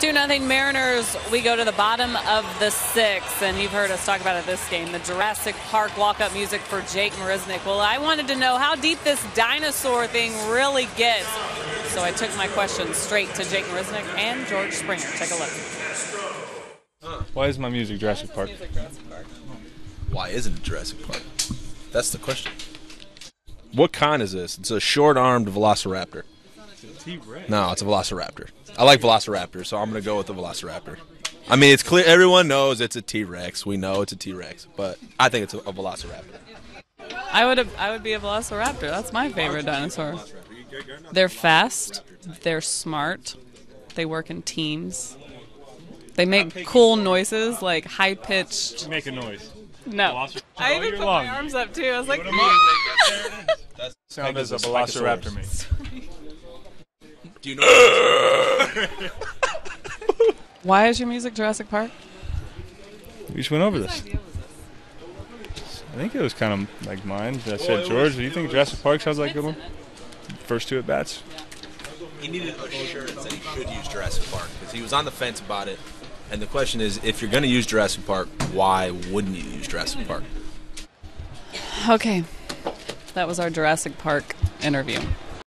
2 nothing Mariners. We go to the bottom of the sixth, and you've heard us talk about it this game the Jurassic Park walk up music for Jake Marisnick. Well, I wanted to know how deep this dinosaur thing really gets. So I took my questions straight to Jake Marisnick and George Springer. Take a look. Why is my music Jurassic Park? Why isn't it Jurassic Park? That's the question. What kind is this? It's a short-armed velociraptor. No, it's a velociraptor. I like velociraptors, so I'm gonna go with the velociraptor. I mean, it's clear. Everyone knows it's a T-Rex. We know it's a T-Rex, but I think it's a, a velociraptor. I would have, I would be a velociraptor. That's my favorite dinosaur. They're fast. They're smart. They work in teams. They make cool noises like high pitched. Make a noise. No. I even put my arms up too. I was like, mm. Sound as a Velociraptor makes. Do you know? why is your music Jurassic Park? We just went over this. I think it was kind of like mine. I said, George, do you think Jurassic Park sounds like a good one? First two at bats. he needed assurance that he should use Jurassic Park because he was on the fence about it. And the question is, if you're gonna use Jurassic Park, why wouldn't you use Jurassic Park? Okay. That was our Jurassic Park interview.